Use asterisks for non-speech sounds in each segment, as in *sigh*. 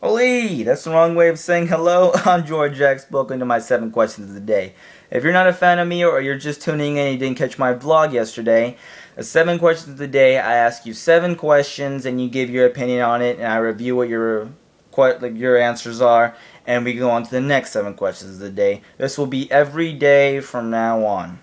Holy, that's the wrong way of saying hello. *laughs* I'm George X. Welcome to my 7 questions of the day. If you're not a fan of me or you're just tuning in and you didn't catch my vlog yesterday, the 7 questions of the day, I ask you 7 questions and you give your opinion on it and I review what your like your answers are and we go on to the next 7 questions of the day. This will be every day from now on.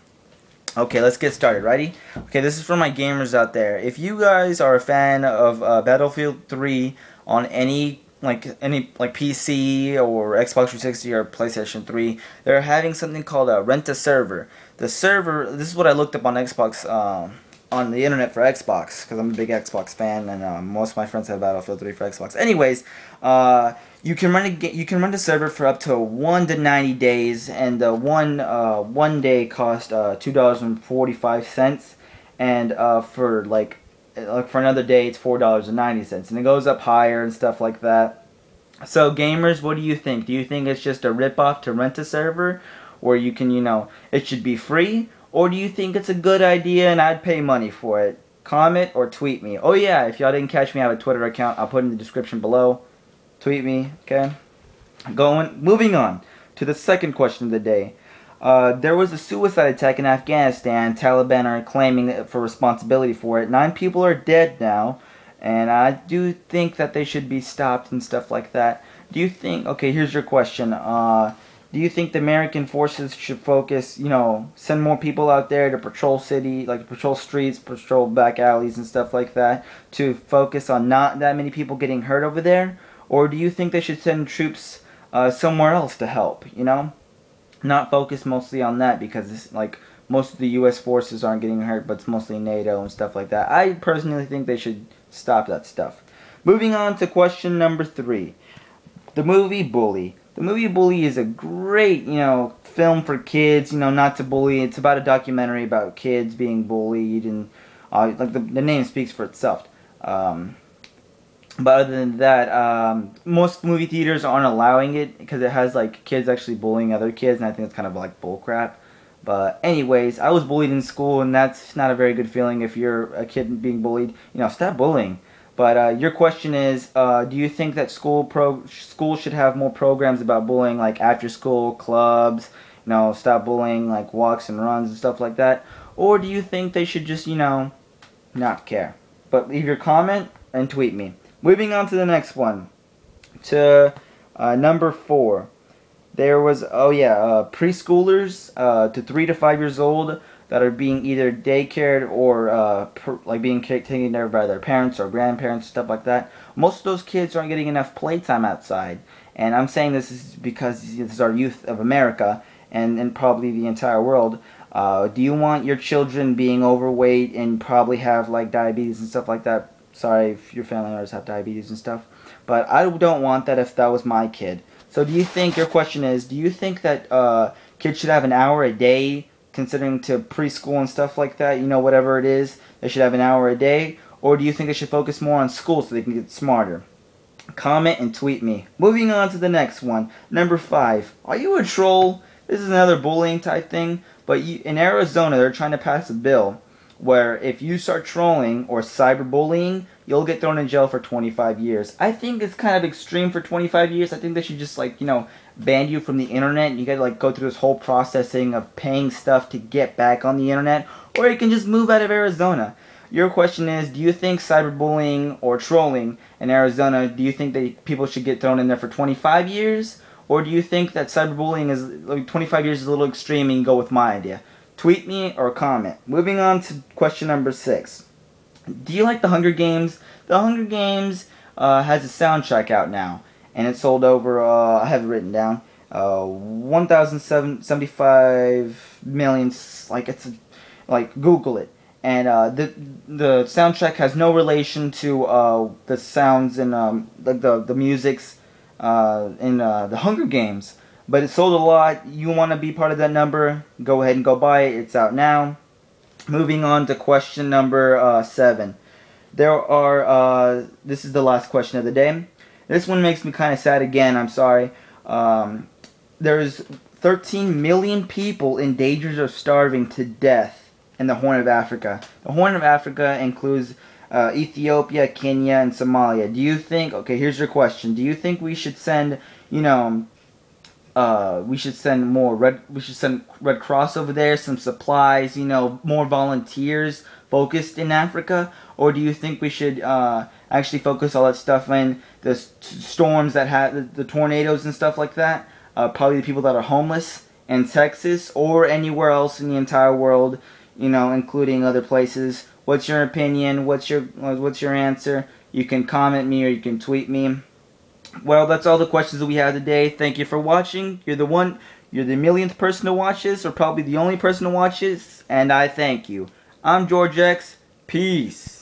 Okay, let's get started. Ready? Okay, this is for my gamers out there. If you guys are a fan of uh, Battlefield 3 on any like any like PC or Xbox 360 or PlayStation 3, they're having something called a rent a server. The server. This is what I looked up on Xbox. Um, on the internet for Xbox because I'm a big Xbox fan and uh, most of my friends have Battlefield 3 for Xbox. Anyways, uh, you can run a you can run the server for up to one to 90 days, and uh, one uh, one day cost uh, two dollars and forty five cents, and uh, for like like for another day it's four dollars and ninety cents, and it goes up higher and stuff like that. So gamers, what do you think? Do you think it's just a ripoff to rent a server, where you can you know it should be free? Or do you think it's a good idea and I'd pay money for it? Comment or tweet me. Oh yeah, if y'all didn't catch me, I have a Twitter account. I'll put in the description below. Tweet me, okay? Going, moving on to the second question of the day. Uh, there was a suicide attack in Afghanistan. Taliban are claiming for responsibility for it. Nine people are dead now, and I do think that they should be stopped and stuff like that. Do you think? Okay, here's your question. Uh, do you think the American forces should focus, you know, send more people out there to patrol city, like patrol streets, patrol back alleys and stuff like that, to focus on not that many people getting hurt over there? Or do you think they should send troops uh, somewhere else to help, you know? Not focus mostly on that because, it's, like, most of the U.S. forces aren't getting hurt, but it's mostly NATO and stuff like that. I personally think they should stop that stuff. Moving on to question number three. The movie Bully. The movie Bully is a great, you know, film for kids. You know, not to bully. It's about a documentary about kids being bullied, and uh, like the, the name speaks for itself. Um, but other than that, um, most movie theaters aren't allowing it because it has like kids actually bullying other kids, and I think it's kind of like bullcrap. But anyways, I was bullied in school, and that's not a very good feeling if you're a kid being bullied. You know, stop bullying. But uh, your question is, uh, do you think that school pro school should have more programs about bullying, like after school clubs, you know, stop bullying, like walks and runs and stuff like that, or do you think they should just, you know, not care? But leave your comment and tweet me. Moving on to the next one, to uh, number four. There was oh yeah, uh, preschoolers uh, to three to five years old that are being either daycared or uh, per, like being taken care of by their parents or grandparents, stuff like that. Most of those kids aren't getting enough playtime outside, and I'm saying this is because this is our youth of America and and probably the entire world. Uh, do you want your children being overweight and probably have like diabetes and stuff like that? Sorry if your family members have diabetes and stuff, but I don't want that if that was my kid. So do you think your question is? Do you think that uh, kids should have an hour a day? considering to preschool and stuff like that, you know, whatever it is, they should have an hour a day? Or do you think they should focus more on school so they can get smarter? Comment and tweet me. Moving on to the next one. Number five. Are you a troll? This is another bullying type thing, but you, in Arizona, they're trying to pass a bill where if you start trolling or cyberbullying, you'll get thrown in jail for 25 years. I think it's kind of extreme for 25 years. I think they should just like, you know, ban you from the internet. You gotta like go through this whole processing of paying stuff to get back on the internet. Or you can just move out of Arizona. Your question is, do you think cyberbullying or trolling in Arizona, do you think that people should get thrown in there for 25 years? Or do you think that cyberbullying is like 25 years is a little extreme and go with my idea? Tweet me or comment. Moving on to question number six. Do you like the Hunger Games? The Hunger Games uh, has a soundtrack out now, and it sold over, uh, I have it written down, uh, 1,075 million, like, it's, a, like, Google it. And uh, the the soundtrack has no relation to uh, the sounds and um, the, the, the musics uh, in uh, the Hunger Games. But it sold a lot. You want to be part of that number? Go ahead and go buy it. It's out now. Moving on to question number uh, seven. There are, uh, this is the last question of the day. This one makes me kind of sad again. I'm sorry. Um, there's 13 million people in danger of starving to death in the Horn of Africa. The Horn of Africa includes uh, Ethiopia, Kenya, and Somalia. Do you think? Okay, here's your question. Do you think we should send, you know, uh, we should send more red. We should send Red Cross over there, some supplies, you know, more volunteers focused in Africa, or do you think we should uh, actually focus all that stuff in the storms that had the, tornadoes and stuff like that? Uh, probably the people that are homeless in Texas or anywhere else in the entire world, you know, including other places. What's your opinion? What's your what's your answer? You can comment me or you can tweet me. Well, that's all the questions that we have today. Thank you for watching. You're the one, you're the millionth person to watch this, or probably the only person to watch this, and I thank you. I'm George X. Peace.